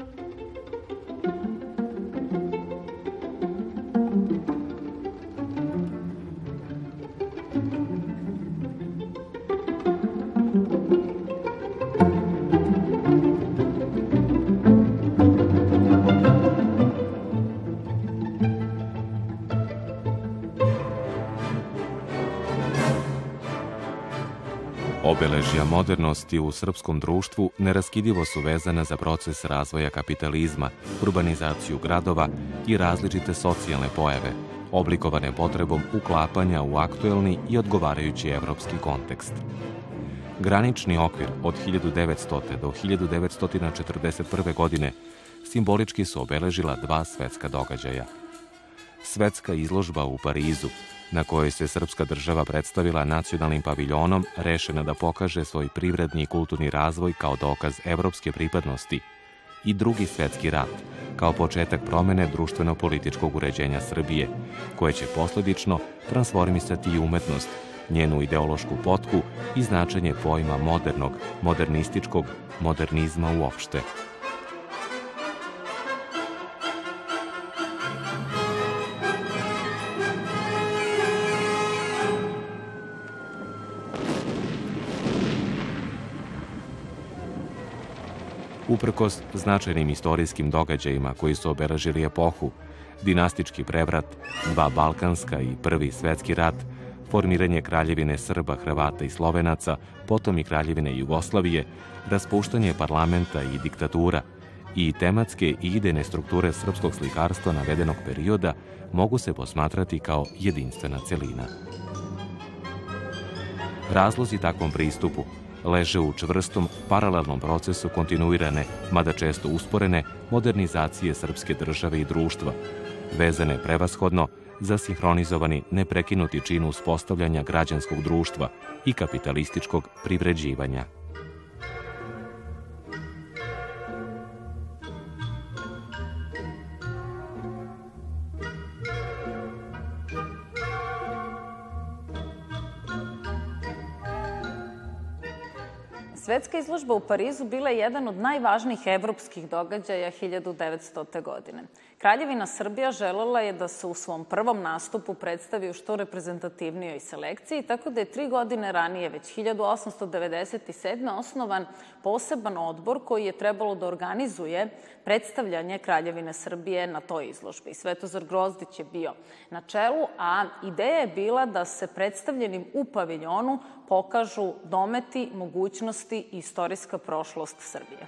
thank you Obeležja modernosti u srpskom društvu neraskidivo su vezane za proces razvoja kapitalizma, urbanizaciju gradova i različite socijalne pojave, oblikovane potrebom uklapanja u aktuelni i odgovarajući evropski kontekst. Granični okvir od 1900. do 1941. godine simbolički su obeležila dva svetska događaja. Svetska izložba u Parizu na kojoj se srpska država predstavila nacionalnim paviljonom, rešena da pokaže svoj privredni i kulturni razvoj kao dokaz evropske pripadnosti i drugi svetski rat, kao početak promene društveno-političkog uređenja Srbije, koje će posledično transformisati i umetnost, njenu ideološku potku i značenje pojma modernog, modernističkog, modernizma uopšte. Uprkos značajnim istorijskim događajima koji su obeležili epohu, dinastički prevrat, dva Balkanska i prvi svetski rat, formiranje kraljevine Srba, Hrvata i Slovenaca, potom i kraljevine Jugoslavije, raspuštanje parlamenta i diktatura i tematske i idejne strukture srpskog slikarstva navedenog perioda mogu se posmatrati kao jedinstvena celina. Razlozi takvom pristupu leže u čvrstom paralelnom procesu kontinuirane, mada često usporene, modernizacije srpske države i društva, vezane prevashodno za sinhronizovani neprekinuti čin uspostavljanja građanskog društva i kapitalističkog privređivanja. Izložba u Parizu bila je jedan od najvažnijih evropskih događaja 1900. godine. Kraljevina Srbija želela je da se u svom prvom nastupu predstavi u što reprezentativnijoj selekciji, tako da je tri godine ranije, već 1897. osnovan poseban odbor koji je trebalo da organizuje predstavljanje Kraljevine Srbije na toj izložbi. Svetozar Grozdić je bio na čelu, a ideja je bila da se predstavljenim u paviljonu pokažu dometi, mogućnosti i istorijska prošlost Srbije.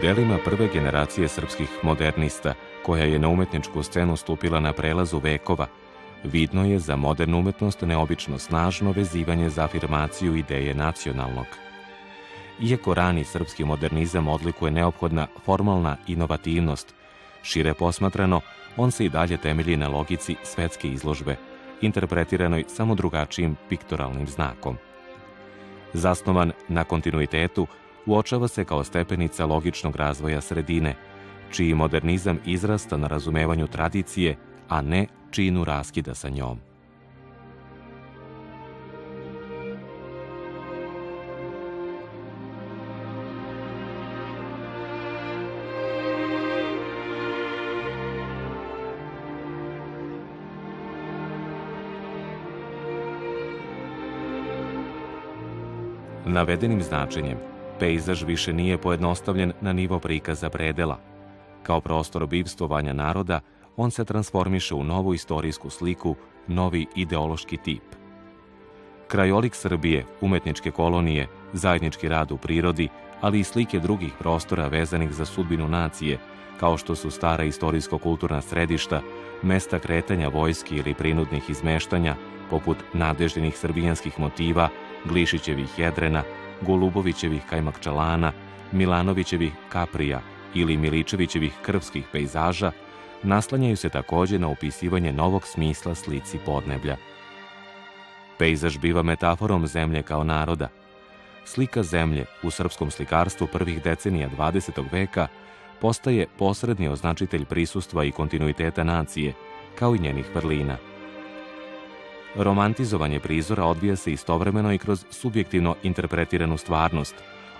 delima prve generacije srpskih modernista, koja je na umetničku scenu stupila na prelazu vekova, vidno je za modernu umetnost neobično snažno vezivanje za afirmaciju ideje nacionalnog. Iako rani srpski modernizam odlikuje neophodna formalna inovativnost, šire posmatrano, on se i dalje temelji na logici svetske izložbe, interpretiranoj samo drugačijim piktoralnim znakom. Zasnovan na kontinuitetu, uočava se kao stepenica logičnog razvoja sredine, čiji modernizam izrasta na razumevanju tradicije, a ne činu raskida sa njom. Navedenim značenjem Pejzaž više nije pojednostavljen na nivo prikaza predela. Kao prostor bivstvovanja naroda, on se transformiše u novu istorijsku sliku, novi ideološki tip. Krajolik Srbije, umetničke kolonije, zajednički rad u prirodi, ali i slike drugih prostora vezanih za sudbinu nacije, kao što su stara istorijsko-kulturna središta, mesta kretanja vojski ili prinudnih izmeštanja, poput nadeždenih srbijanskih motiva, Glišićevih jedrena, Golubovićevih kajmakčalana, Milanovićevih kaprija ili Miličevićevih krvskih pejzaža, naslanjaju se takođe na upisivanje novog smisla slici podneblja. Pejzaž biva metaforom zemlje kao naroda. Slika zemlje u srpskom slikarstvu prvih decenija 20. veka postaje posredni označitelj prisustva i kontinuiteta nacije, kao i njenih vrlina. Romantizovanje prizora odvija se istovremeno i kroz subjektivno interpretiranu stvarnost,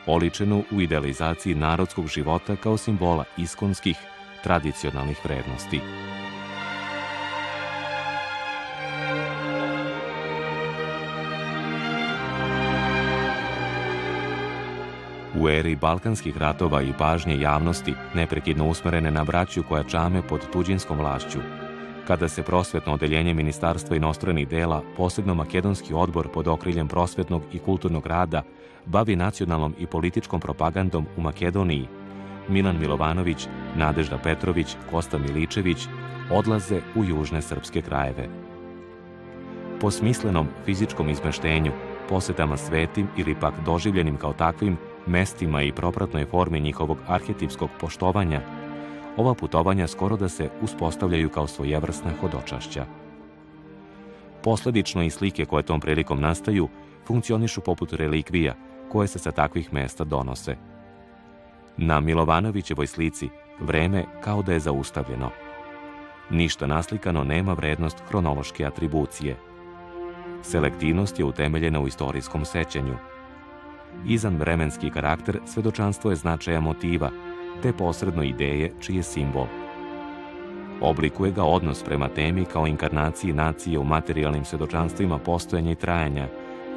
oličenu u idealizaciji narodskog života kao simbola iskonskih, tradicionalnih vrednosti. U eri balkanskih ratova i pažnje javnosti, neprekidno usmerene na braću koja čame pod tuđinskom vlašću, kada se prosvetno odeljenje Ministarstva inostranih dela, posebno makedonski odbor pod okriljem prosvetnog i kulturnog rada, bavi nacionalnom i političkom propagandom u Makedoniji, Milan Milovanović, Nadežda Petrović, Kosta Miličević odlaze u južne srpske krajeve. Po smislenom fizičkom izmeštenju, posetama svetim ili pak doživljenim kao takvim, mestima i propratnoj formi njihovog arhetipskog poštovanja, ova putovanja skoro da se uspostavljaju kao svojevrsna hodočašća. Posledično i slike koje tom prilikom nastaju funkcionišu poput relikvija koje se sa takvih mesta donose. Na Milovanovićevoj slici vreme kao da je zaustavljeno. Ništa naslikano nema vrednost hronološke atribucije. Selektivnost je utemeljena u istorijskom sećanju – Izan vremenski karakter svedočanstvo je značaja motiva, te posredno ideje čiji je simbol. Oblikuje ga odnos prema temi kao inkarnaciji nacije u materijalnim svedočanstvima postojanja i trajanja,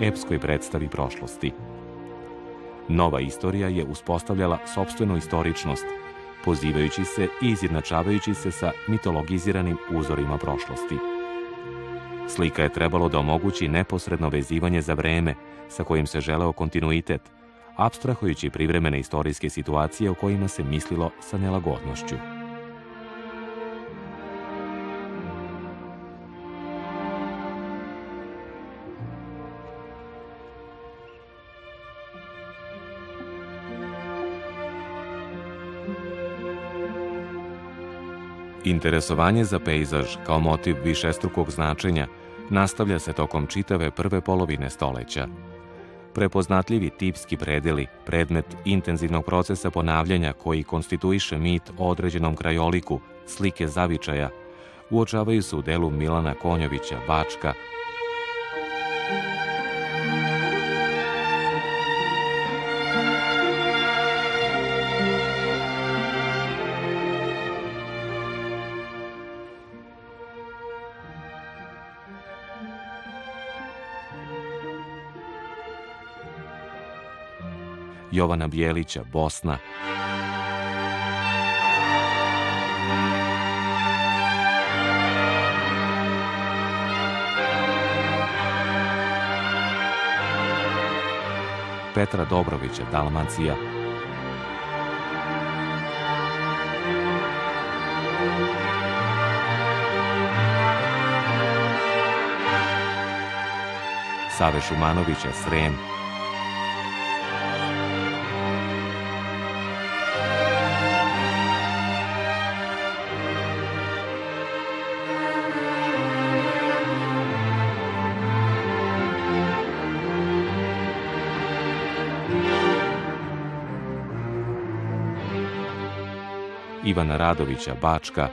epskoj predstavi prošlosti. Nova istorija je uspostavljala sobstvenu istoričnost, pozivajući se i izjednačavajući se sa mitologiziranim uzorima prošlosti. Slika je trebalo da omogući neposredno vezivanje za vreme sa kojim se želeo kontinuitet, abstrahujući privremene istorijske situacije o kojima se mislilo sa nelagodnošću. Interesovanje za pejzaž kao motiv višestrukog značenja nastavlja se tokom čitave prve polovine stoleća. Prepoznatljivi tipski predeli, predmet intenzivnog procesa ponavljanja koji konstituiše mit o određenom krajoliku, slike zavičaja, uočavaju se u delu Milana Konjovića, Bačka, Jovana Bijelića, Bosna. Petra Dobrovića, Dalmacija. Save Šumanovića, Srem, Ivana Radovića, Bačka,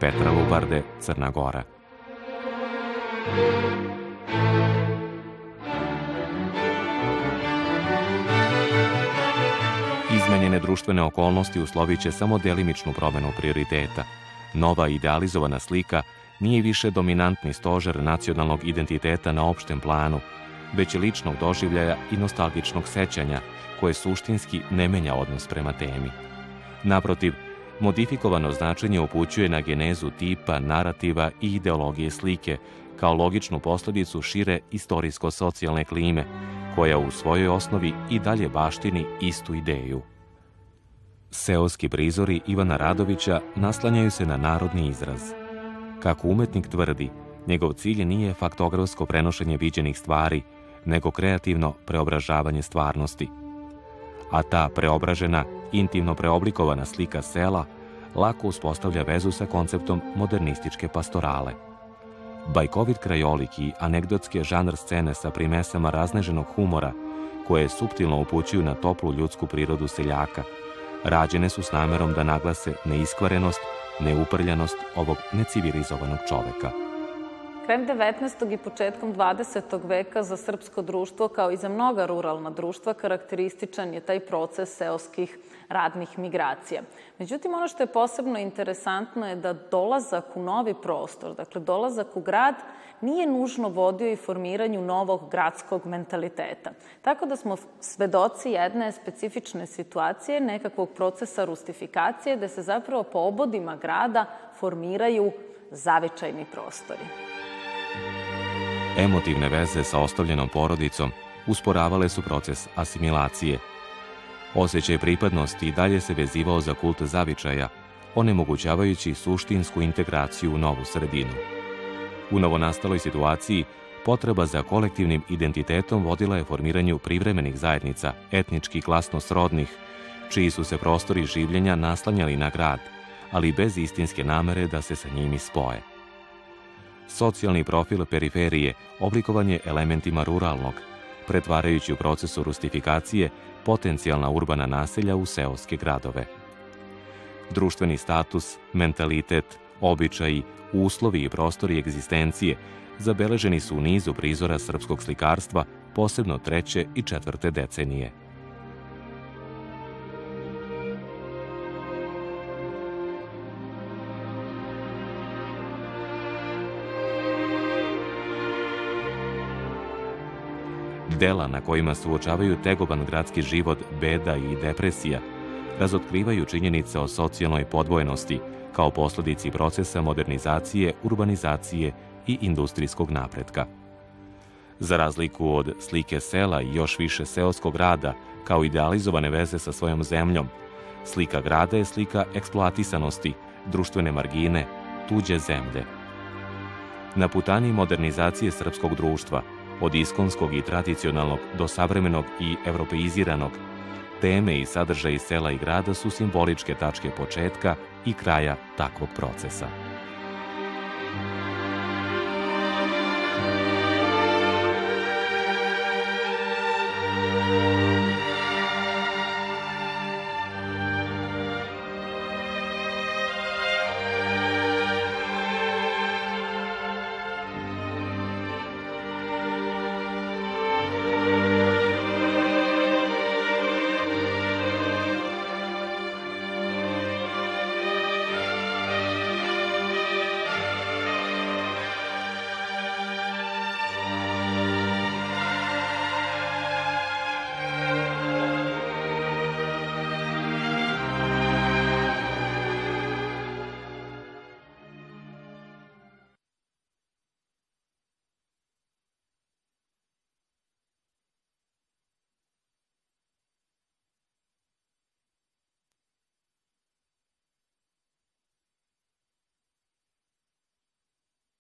Petra Lubarde, Crna Gora. Izmenjene društvene okolnosti uslovit će samo delimičnu promenu prioriteta. Nova idealizovana slika nije više dominantni stožer nacionalnog identiteta na opštem planu, već ličnog doživljaja i nostalgičnog sećanja, koje suštinski ne menja odnos prema temi. Naprotiv, modifikovano značenje upućuje na genezu tipa, narativa i ideologije slike, kao logičnu posledicu šire istorijsko-socijalne klime, koja u svojoj osnovi i dalje baštini istu ideju. Seoski prizori Ivana Radovića naslanjaju se na narodni izraz. Kako umetnik tvrdi, njegov cilj nije faktografsko prenošenje viđenih stvari, nego kreativno preobražavanje stvarnosti. A ta preobražena, intimno preoblikovana slika sela lako uspostavlja vezu sa konceptom modernističke pastorale. Bajkovit krajolik i anegdotske žanr scene sa primesama razneženog humora koje suptilno upućuju na toplu ljudsku prirodu seljaka. Rađene su s namerom da naglase neiskvarenost, neuprljanost ovog necivilizovanog čoveka. Krajem 19. i početkom 20. veka za srpsko društvo, kao i za mnoga ruralna društva, karakterističan je taj proces seoskih radnih migracija. Međutim, ono što je posebno interesantno je da dolazak u novi prostor, dakle dolazak u grad, nije nužno vodio i formiranju novog gradskog mentaliteta. Tako da smo svedoci jedne specifične situacije, nekakvog procesa rustifikacije, gde se zapravo po obodima grada formiraju zavičajni prostori. Emotivne veze sa ostavljenom porodicom usporavale su proces asimilacije. Osećaj pripadnosti i dalje se vezivao za kult zavičaja, onemogućavajući suštinsku integraciju u novu sredinu. U novonastaloj situaciji potreba za kolektivnim identitetom vodila je formiranju privremenih zajednica, etnički glasno srodnih, čiji su se prostori življenja naslanjali na grad, ali bez istinske namere da se sa njimi spoje. Socijalni profil periferije oblikovan je elementima ruralnog, pretvarajući u procesu rustifikacije potencijalna urbana naselja u seoske gradove. Društveni status, mentalitet, običaji, uslovi i prostori egzistencije zabeleženi su u nizu prizora srpskog slikarstva, posebno treće i četvrte decenije. Dela na kojima se uočavaju tegoban gradski život, beda i depresija, razotkrivaju činjenice o socijalnoj podvojenosti, kao posledici procesa modernizacije, urbanizacije i industrijskog napretka. Za razliku od slike sela i još više seoskog rada, kao idealizovane veze sa svojom zemljom, slika grada je slika eksploatisanosti, društvene margine, tuđe zemlje. Na putani modernizacije srpskog društva, od iskonskog i tradicionalnog do savremenog i evropeiziranog, teme i sadržaji sela i grada su simboličke tačke početka i kraja takvog procesa.